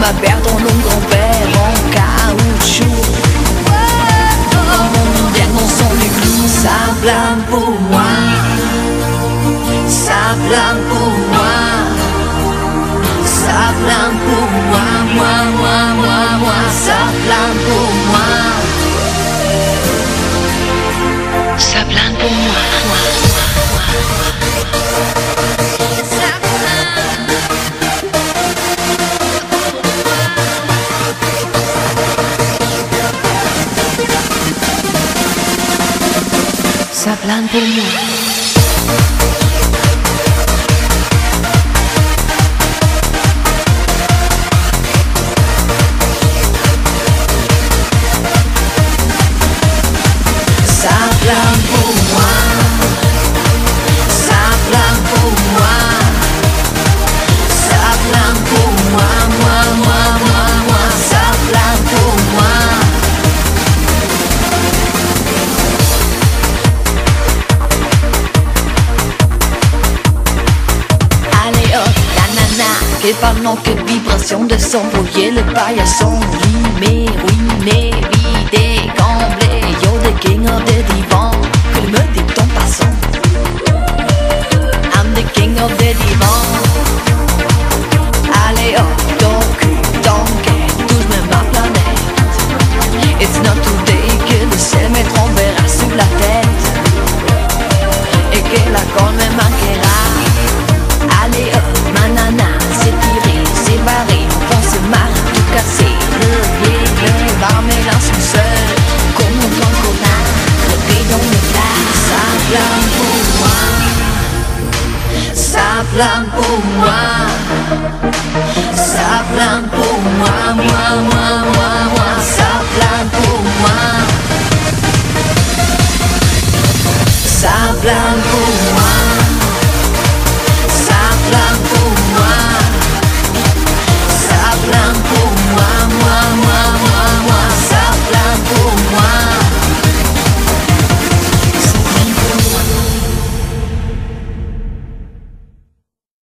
Ma à perdre mon grand-père en caoutchouc. Oh, oh. Mon diamant sans les clous, ça blâme pour moi. Ça blâme pour moi. Ça blâme pour moi, moi, moi, moi, moi. Ça blâme pour moi. Ça blâme pour moi, moi. Sablan por mí. marqué par l'enquête de vibration de s'embrouiller le paillasson. Rimé, ruiné, vidé, gamblé, yo des king of the divan, que me dit ton passant? I'm the king of the divan. Saplang bunga Saplang bunga Mwa mwa mwa mwa Saplang bunga Saplang bunga